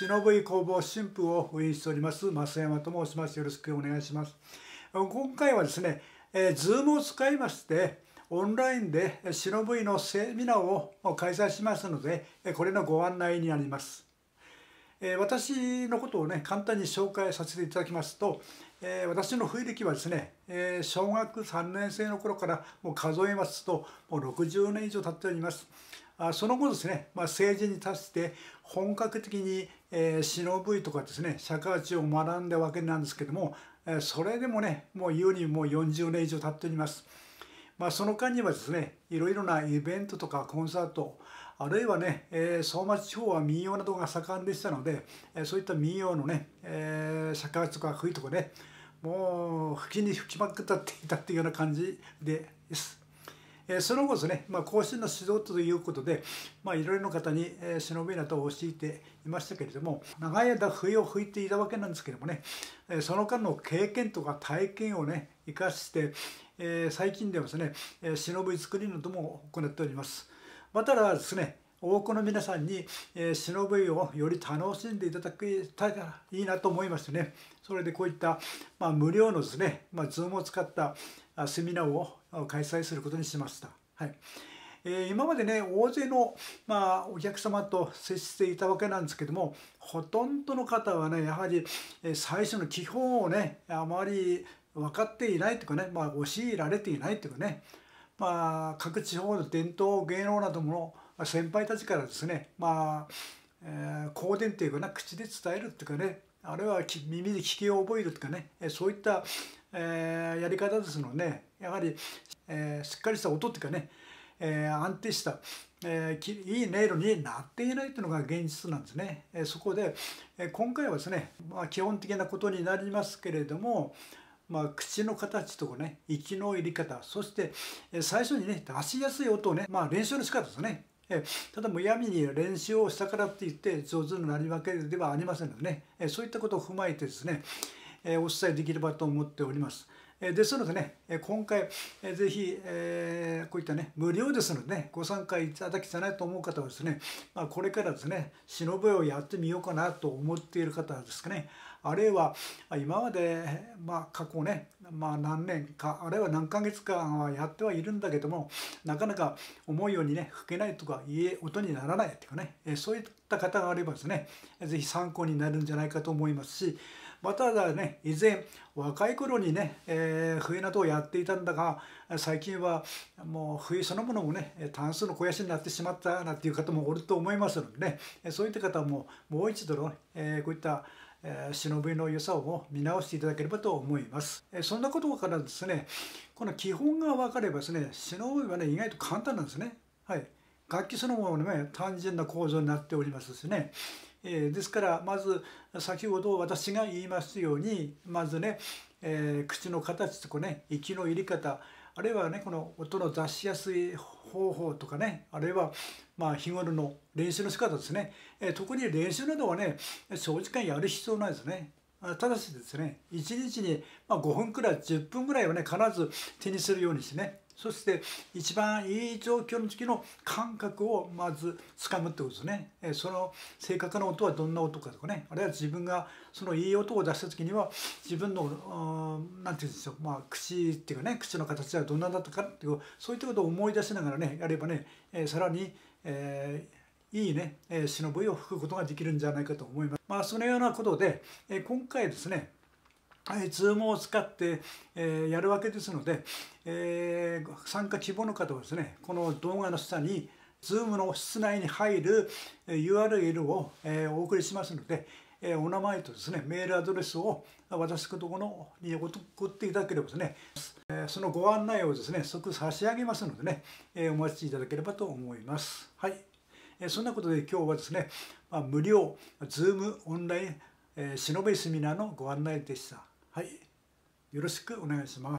忍び工房新婦を運営しております。増山と申します。よろしくお願いします。今回はですね、えー、Zoom を使いましてオンラインで忍びのセミナーを開催しますのでこれのご案内になります。私のことをね簡単に紹介させていただきますと私の冬歴はですね小学3年生の頃からもう数えますともう60年以上経っておりますその後ですね、まあ、成人に達して本格的に、えー、忍いとかですね尺八を学んだわけなんですけども、えー、それでもねもう言うにもう40年以上経っております。まあ、その間にはですねいろいろなイベントとかコンサートあるいはね、えー、相馬地方は民謡などが盛んでしたので、えー、そういった民謡のね、えー、尺八とか吹いとかねもう吹きに吹きまくったっていたっていうような感じです。えその後ですね、まあ、更新の指導ということで、まあ、いろいろな方に、えー、忍びなどを教えていましたけれども長い間笛を吹いていたわけなんですけれどもね、えその間の経験とか体験をね生かして、えー、最近ではですね、えー、忍び作りなども行っております。またですね多くの皆さんに、えー、忍びをより楽しんでいただけたらいいなと思いましてねそれでこういった、まあ、無料のですね、まあ、Zoom を使ったセミナーを開催することにしました。はいえ今までね大勢の、まあ、お客様と接していたわけなんですけどもほとんどの方はねやはり最初の基本をねあまり分かっていないというかね、まあ、教えられていないというかね、まあ、各地方の伝統芸能なども先輩たちからですね、まあえー、公伝というかな口で伝えるっていうかねあるいは耳で聞き覚えるとかねそういった、えー、やり方ですので、やはり、えー、しっかりした音っていうかね、えー、安定した、えー、いい音色になっていないというのが現実なんですね。え、そこで、え、今回はですね、まあ、基本的なことになりますけれども、まあ、口の形とかね息の入り方そして、え最初にね出しやすい音をね、まあ、練習の仕方ですねえただむやみに練習をしたからって言って上手になりわけではありませんのでねえそういったことを踏まえてですねえお伝えできればと思っております。えですのでね、今回、ぜひ、えこういったね、無料ですのでね、ご参加いただきたいなと思う方はですね、まあ、これからですね、忍びをやってみようかなと思っている方ですかね、あるいは今まで、まあ、過去ね、まあ、何年かあるいは何ヶ月間はやってはいるんだけどもなかなか思うようにね吹けないとかいえ音にならないっていうかねそういった方があればですね是非参考になるんじゃないかと思いますしまただね以前若い頃にね、えー、笛などをやっていたんだが最近はもう笛そのものもね単数の肥やしになってしまったなんていう方もおると思いますのでねそういった方ももう一度の、えー、こういった忍びの良さを見直していただければと思います。えそんなことからですねこの基本が分かればですね忍びはね意外と簡単なんですね。はい、楽器そのものね単純な構造になっておりますしね。えですからまず先ほど私が言いますようにまずね、えー、口の形とかね息の入り方あるいはねこの音の出しやすい方法とかねあるいはまあ日頃の練習の仕方ですね、え特に練習などはね長時間やる必要ないですね。ただしですね1日に5分くらい10分くらいはね必ず手にするようにしてねそして一番いい状況の時の感覚をまずつかむってことですね。その正確な音はどんな音かとかねあるいは自分がそのいい音を出した時には自分の何て言うんでしょう、まあ、口っていうかね口の形はどんなだったかっていうそういったことを思い出しながらねやればね、えさらに、えー、いいね、えー、忍びを吹くことができるんじゃないかと思います。まあ、そのようなことで、え、今回ですねはい、Zoom を使って、えー、やるわけですので、えー、参加希望の方はですねこの動画の下に Zoom の室内に入る URL を、えー、お送りしますので、えお名前とですねメールアドレスを私のところに送っていただければですね、えそのご案内をですね即差し上げますのでね、えお待ちいただければと思います。はい、えそんなことで今日はですね、まあ、無料 Zoom オンライン、えー、忍びセミナーのご案内でした。はい、よろしくお願いします。